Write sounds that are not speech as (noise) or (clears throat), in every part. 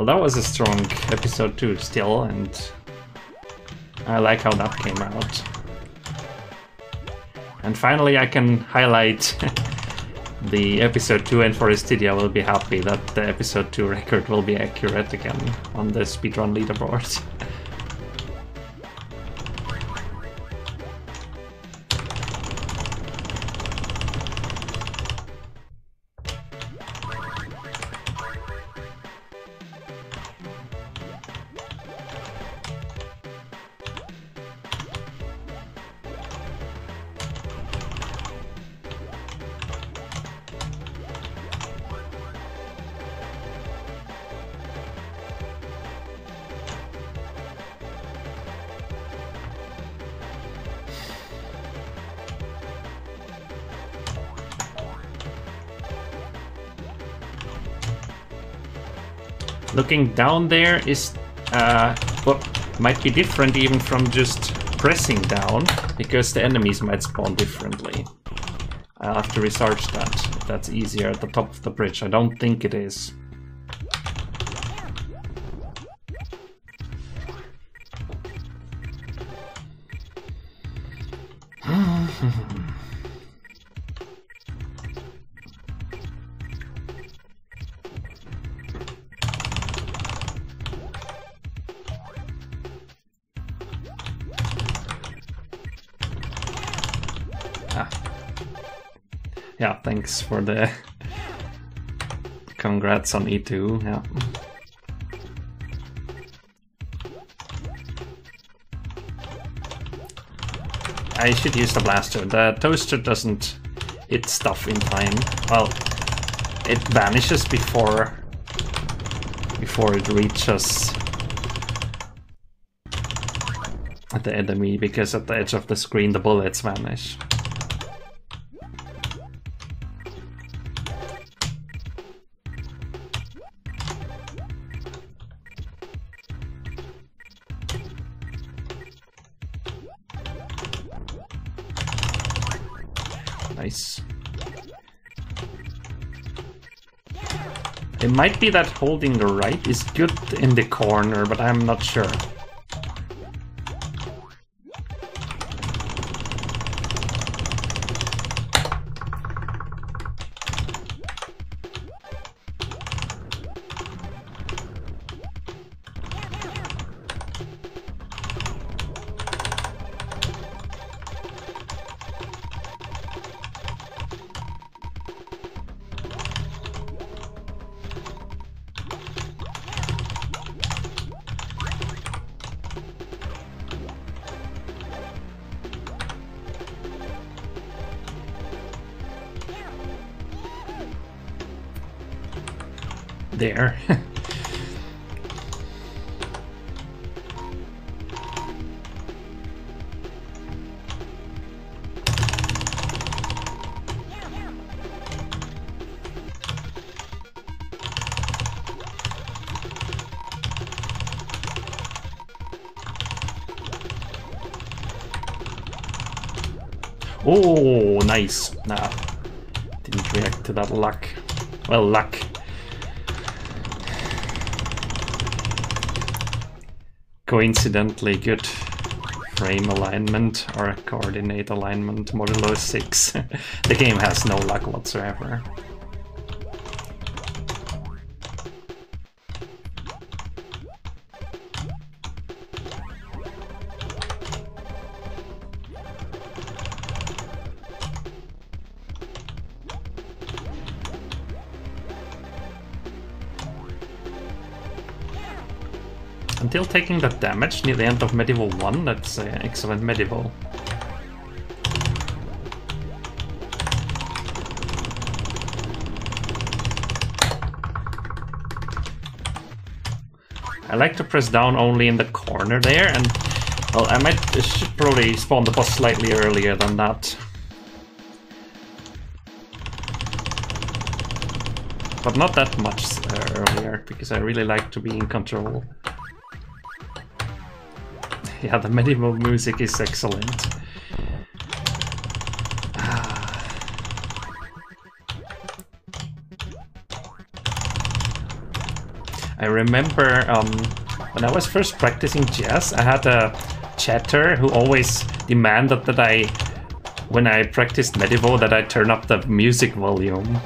Well, that was a strong episode 2 still, and I like how that came out. And finally I can highlight (laughs) the episode 2 and for Stydia will be happy that the episode 2 record will be accurate again on the speedrun leaderboard. (laughs) looking down there is uh, what might be different even from just pressing down, because the enemies might spawn differently. I'll have to research that, that's easier at the top of the bridge. I don't think it is. For the congrats on E2. Yeah. I should use the blaster. The toaster doesn't hit stuff in time. Well, it vanishes before before it reaches the enemy because at the edge of the screen the bullets vanish. Might be that holding the right is good in the corner, but I'm not sure. There. (laughs) oh, nice. Nah, didn't react to that luck. Well, luck. Coincidentally good frame alignment or coordinate alignment modulo 6. (laughs) the game has no luck whatsoever. Until taking that damage near the end of Medivo 1, that's uh, excellent Medivo. I like to press down only in the corner there, and well, I might should probably spawn the boss slightly earlier than that. But not that much earlier, because I really like to be in control. (laughs) Yeah, the medieval music is excellent. I remember um, when I was first practicing jazz, I had a chatter who always demanded that I, when I practiced Medivo, that I turn up the music volume.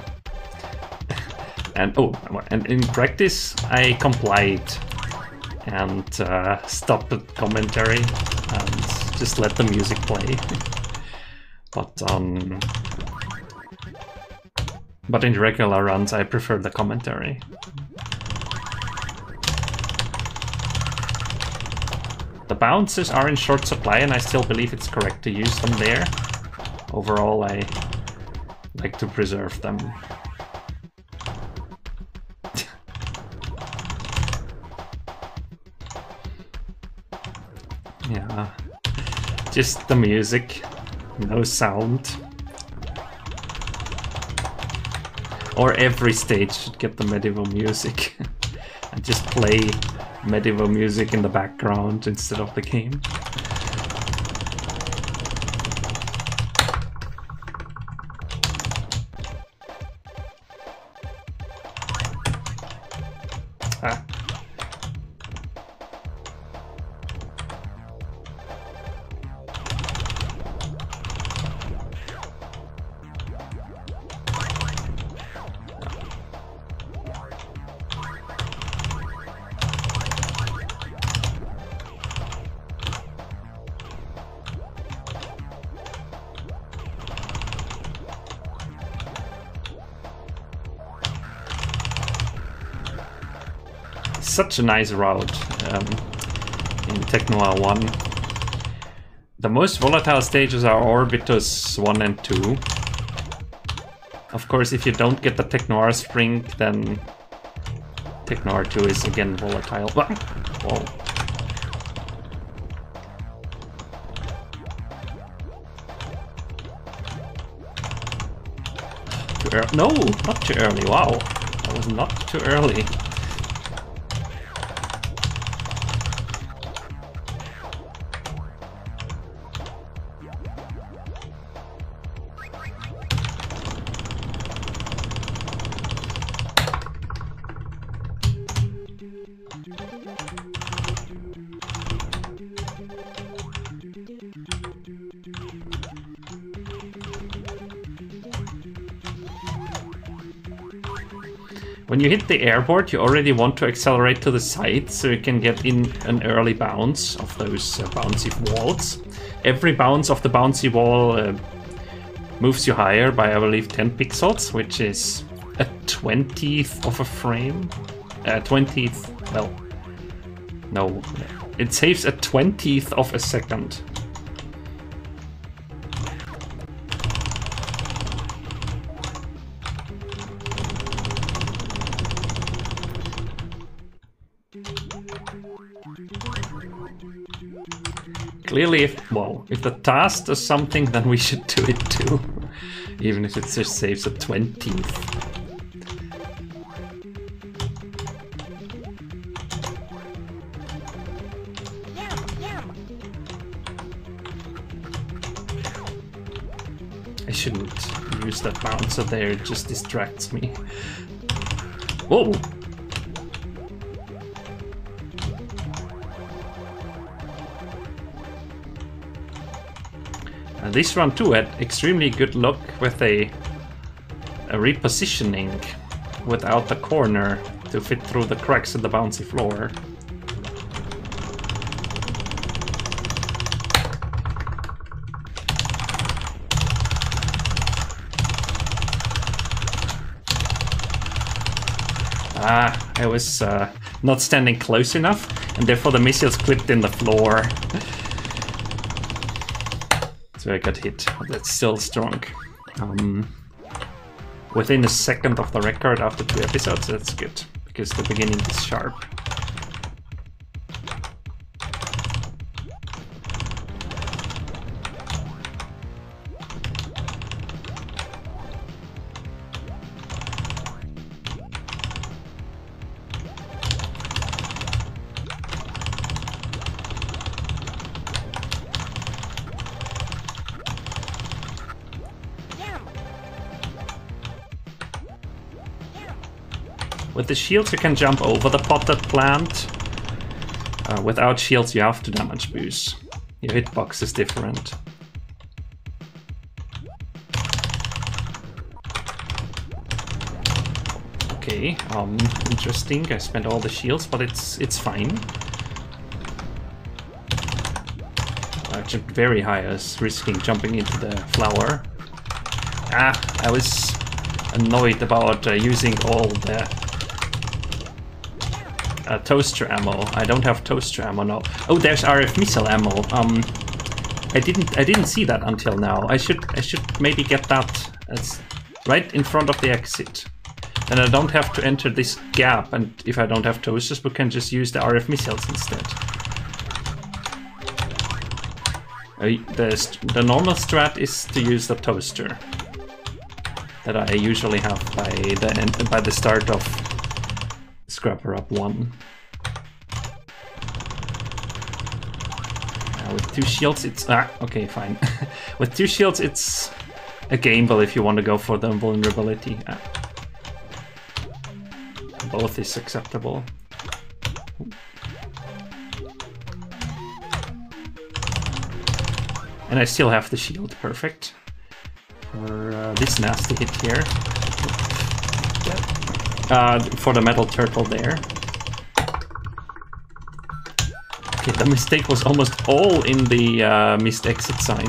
(laughs) and oh, and in practice, I complied and uh, stopped the commentary and just let the music play. (laughs) but um, but in regular runs, I prefer the commentary. The bounces are in short supply and I still believe it's correct to use them there. Overall, I like to preserve them. Just the music, no sound. Or every stage should get the medieval music (laughs) and just play medieval music in the background instead of the game. Such a nice route um, in Technoir 1. The most volatile stages are Orbitus 1 and 2. Of course, if you don't get the Technoir spring, then Technoir 2 is again volatile. Whoa. No, not too early. Wow, that was not too early. When you hit the airport, you already want to accelerate to the side so you can get in an early bounce of those uh, bouncy walls. Every bounce of the bouncy wall uh, moves you higher by, I believe, 10 pixels, which is a 20th of a frame. Uh, 20th, well, no, it saves a 20th of a second. Clearly, if, well, if the TAS does something, then we should do it too. (laughs) Even if it just saves a 20th. I shouldn't use that bouncer there, it just distracts me. Whoa! This one too had extremely good luck with a, a repositioning without the corner to fit through the cracks in the bouncy floor. Ah, I was uh, not standing close enough, and therefore the missiles clipped in the floor. (laughs) So I got hit. That's still strong. Um, within a second of the record after two episodes, that's good. Because the beginning is sharp. With the shields you can jump over the potted plant. Uh, without shields you have to damage boost. Your hitbox is different. Okay, um, interesting. I spent all the shields, but it's it's fine. I jumped very high. I was risking jumping into the flower. Ah, I was annoyed about uh, using all the uh, toaster ammo. I don't have toaster ammo now. Oh, there's RF missile ammo. Um, I didn't I didn't see that until now. I should I should maybe get that. It's right in front of the exit. And I don't have to enter this gap, and if I don't have toasters, we can just use the RF missiles instead. The, the normal strat is to use the toaster that I usually have by the by the start of Scraparap 1. Uh, with two shields, it's... Ah, okay, fine. (laughs) with two shields, it's a gamble if you want to go for the invulnerability. Ah both is acceptable. And I still have the shield, perfect. For uh, this nasty hit here. Uh, for the metal turtle there. Okay, the mistake was almost all in the uh, missed exit sign.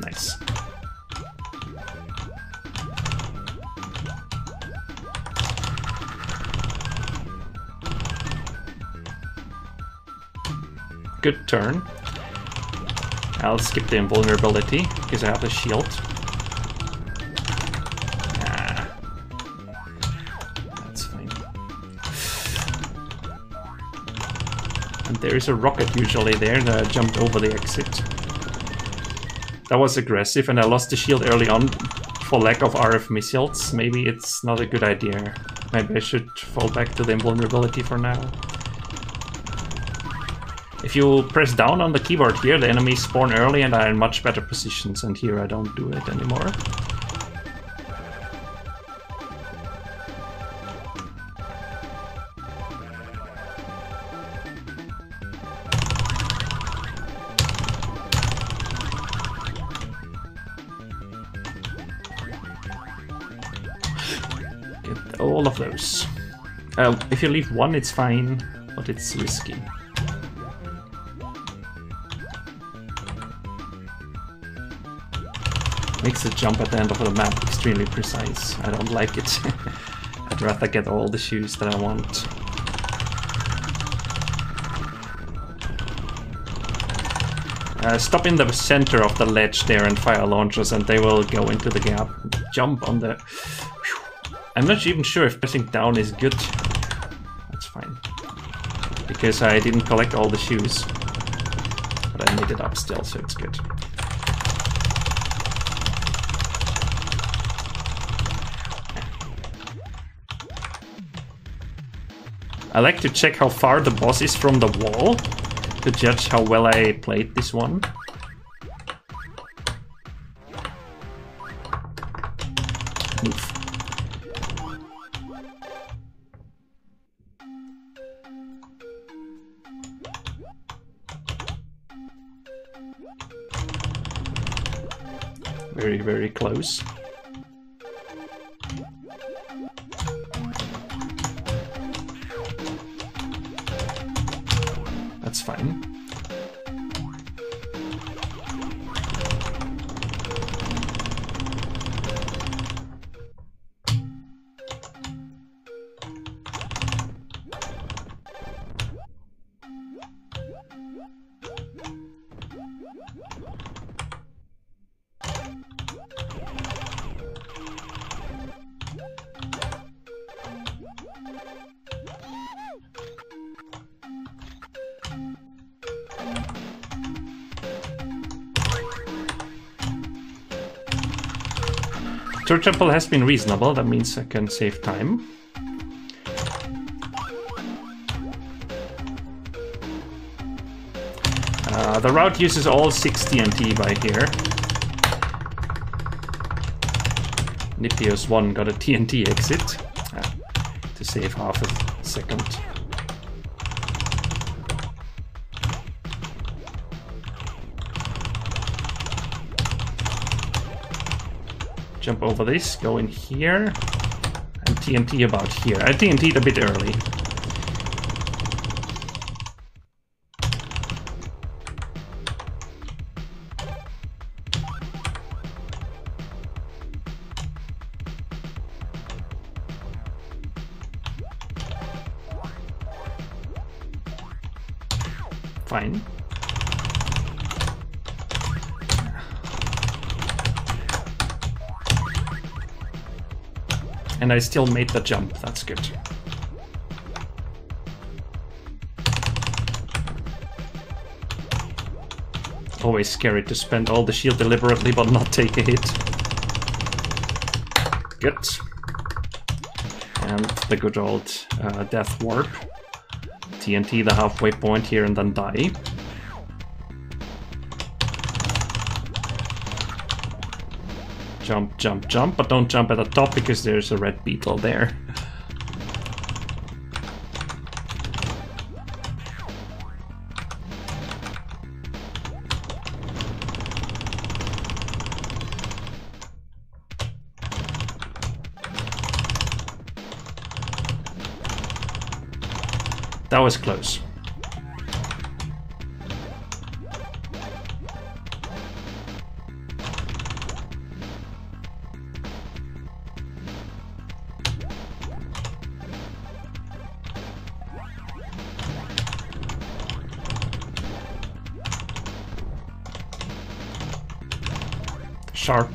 Nice. Good turn. I'll skip the invulnerability, because I have a shield. And there's a rocket usually there and I jumped over the exit. That was aggressive, and I lost the shield early on for lack of RF missiles. Maybe it's not a good idea. Maybe I should fall back to the invulnerability for now. If you press down on the keyboard here, the enemies spawn early and are in much better positions, and here I don't do it anymore. Get all of those. Uh, if you leave one, it's fine, but it's risky. Makes the jump at the end of the map extremely precise. I don't like it. (laughs) I'd rather get all the shoes that I want. Uh, stop in the center of the ledge there and fire launchers and they will go into the gap. Jump on the... I'm not even sure if pressing down is good. That's fine. Because I didn't collect all the shoes. But I made it up still, so it's good. I like to check how far the boss is from the wall to judge how well I played this one. Oof. Very, close. Turtemple has been reasonable, that means I can save time. Uh, the route uses all 6 TNT by here. Nippius 1 got a TNT exit uh, to save half a second. Jump over this, go in here, and TNT about here. I TNT'd a bit early. Fine. And I still made the jump, that's good. Always scary to spend all the shield deliberately but not take a hit. Good. And the good old uh, death warp. TNT the halfway point here and then die. Jump, jump, jump, but don't jump at the top because there's a red beetle there. That was close.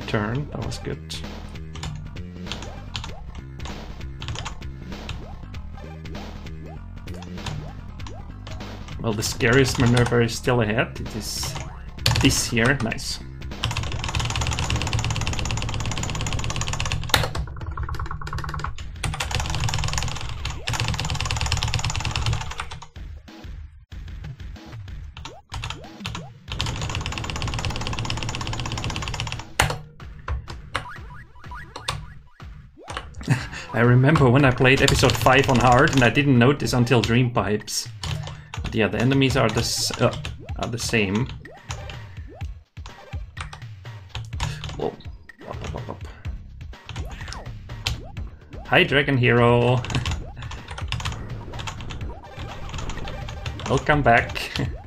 Turn, that was good. Well, the scariest maneuver is still ahead. It is this here. Nice. I remember when I played episode 5 on hard and I didn't notice until Dreempipes. But yeah, the enemies are the, uh, are the same. Whoa. Up, up, up, Hi, Dragon Hero. (laughs) Welcome back. (laughs)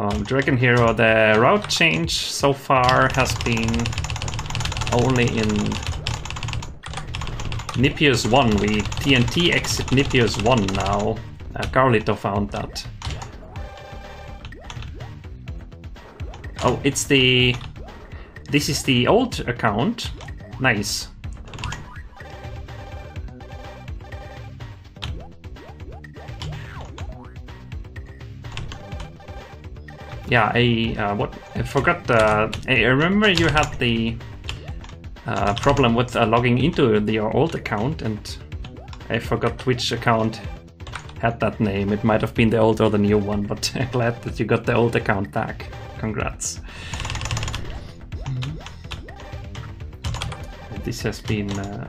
Um, Dragon Hero, the route change so far has been only in Nippius 1. We TNT exit Nippius 1 now. Uh, Carlito found that. Oh, it's the... This is the old account. Nice. Yeah, I uh, what I forgot. Uh, I remember you had the uh, problem with uh, logging into the, your old account, and I forgot which account had that name. It might have been the old or the new one, but (laughs) I'm glad that you got the old account back. Congrats. This has been. Uh,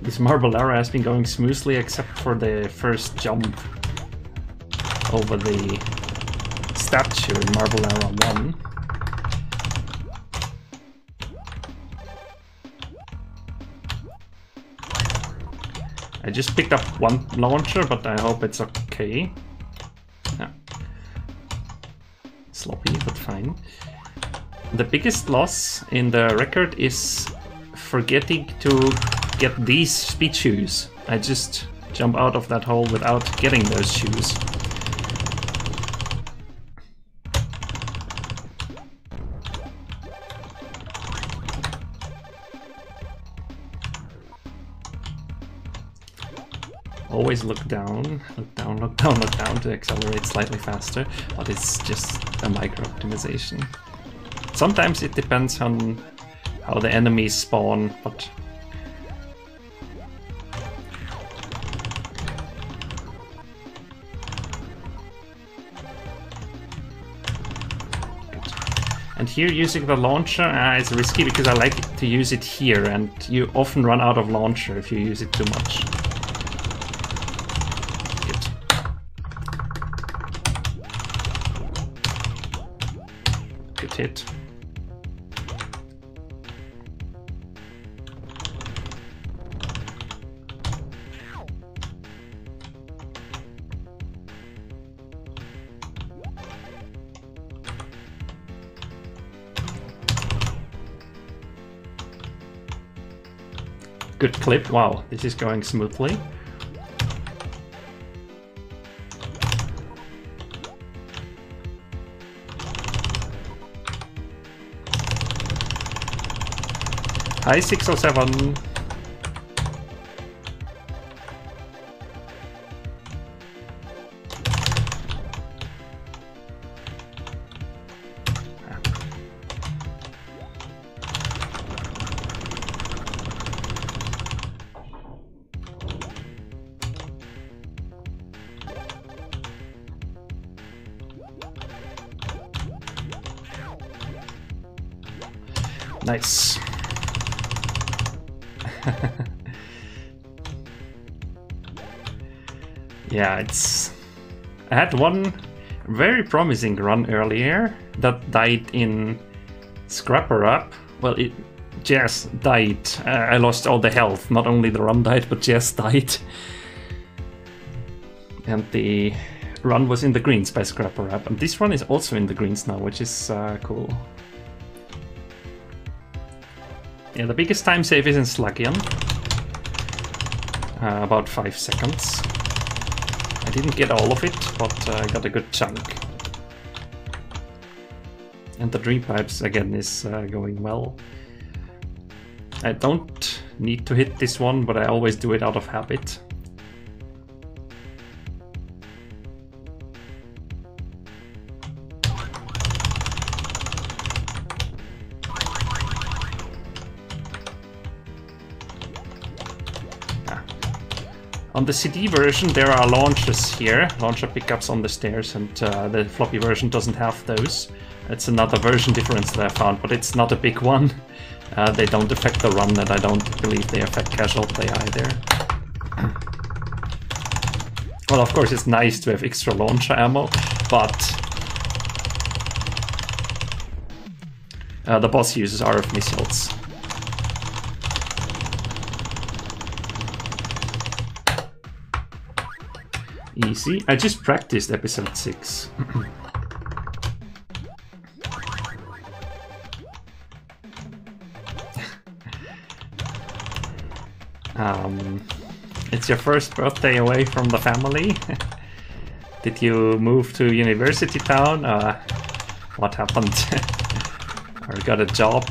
this Marbelara has been going smoothly except for the first jump over the statue in Marbelara 1. I just picked up one launcher, but I hope it's okay. Yeah. Sloppy, but fine. The biggest loss in the record is forgetting to get these speed shoes. I just jump out of that hole without getting those shoes. Always look down, look down, look down, look down to accelerate slightly faster, but it's just a micro optimization. Sometimes it depends on how the enemies spawn, but And here using the launcher uh, is risky because I like to use it here and you often run out of launcher if you use it too much. Hit. Good clip. Wow, this is going smoothly. Hi, 607. Nice. Yeah, it's... I had one very promising run earlier that died in Scraparap. Well, it just died. Uh, I lost all the health. Not only the run died, but just (laughs) died. And the run was in the greens by Scraparap. And this run is also in the greens now, which is uh, cool. Yeah, the biggest time save is in Sluggion. Uh, about 5 seconds. Didn't get all of it, but uh, I got a good chunk. And the Dreempipes again is uh, going well. I don't need to hit this one, but I always do it out of habit. On the CD version, there are launchers here, launcher pickups on the stairs, and uh, the floppy version doesn't have those. It's another version difference that I found, but it's not a big one. Uh, they don't affect the run, and I don't believe they affect casual play either. (clears throat) well, of course, it's nice to have extra launcher ammo, but uh, the boss uses RF missiles. Easy. I just practiced episode 6. um, it's your first birthday away from the family? (laughs) Did you move to university town? Uh, what happened? (laughs) or got a job?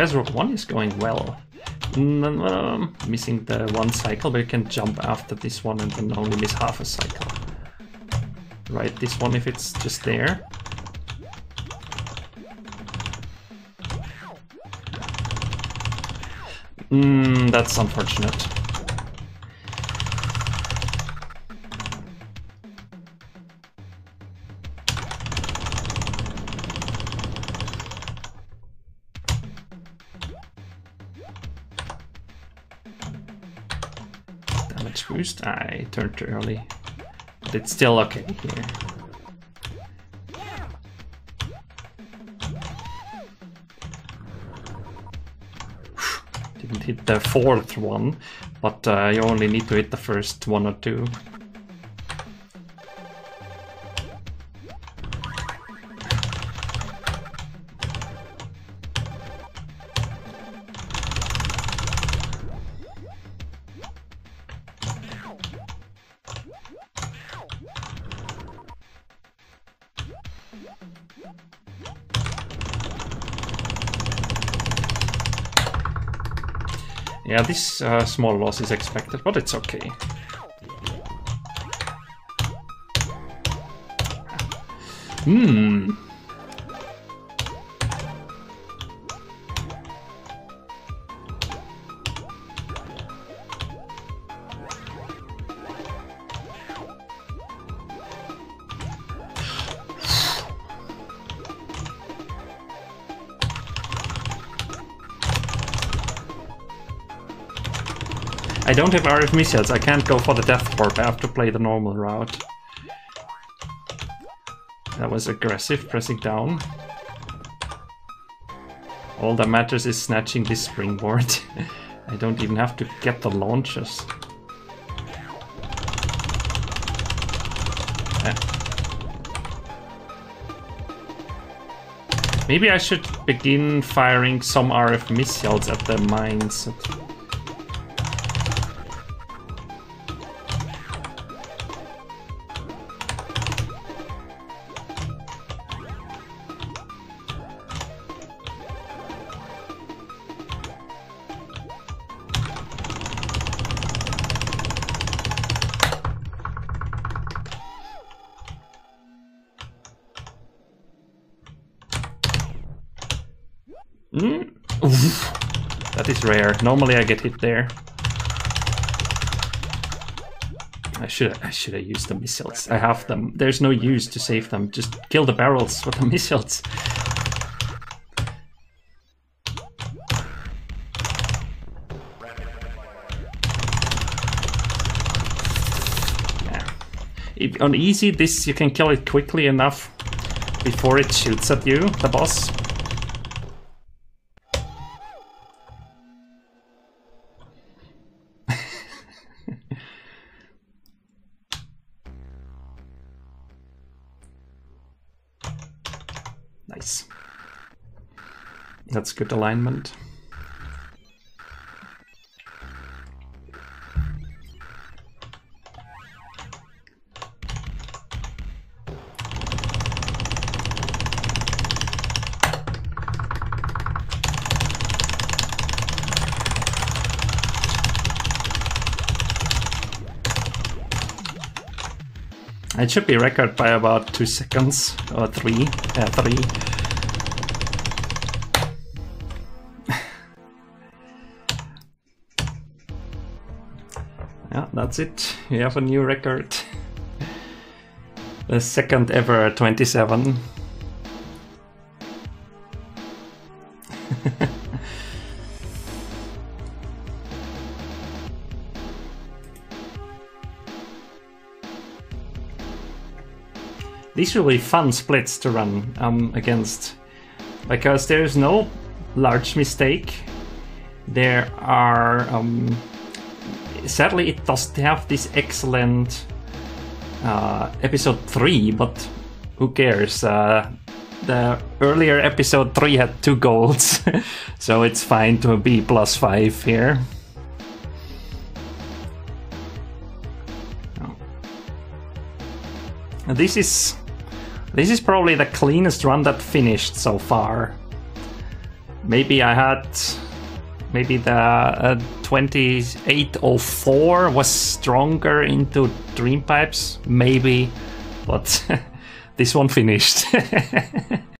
Pezrod 1 is going well. Mm, um, missing the one cycle, but you can jump after this one and then only miss half a cycle. Right, this one if it's just there. Mm, that's unfortunate. Boost. I turned too early. But it's still okay here. Didn't hit the fourth one, but uh, you only need to hit the first one or two. Yeah, this uh, small loss is expected, but it's okay. Hmm. I don't have RF missiles, I can't go for the Death Warp, I have to play the normal route. That was aggressive, pressing down. All that matters is snatching this springboard. (laughs) I don't even have to get the launches. Ah. Maybe I should begin firing some RF missiles at the mines. Mm. That is rare. Normally I get hit there. I should I should have used the missiles. I have them. There's no use to save them. Just kill the barrels with the (laughs) missiles. Yeah. If, on easy, this you can kill it quickly enough before it shoots at you, the boss. Nice. That's good alignment. It should be record by about two seconds or three. Uh, three. (laughs) yeah, that's it. You have a new record. The second ever 27. These really fun splits to run um, against because there's no large mistake. There are um, sadly it doesn't have this excellent uh, episode three, but who cares? Uh, the earlier episode three had two golds, (laughs) so it's fine to be plus five here. This is this is probably the cleanest run that finished so far. Maybe I had maybe the uh, 2804 was stronger into Dreempipes maybe but (laughs) this one finished (laughs)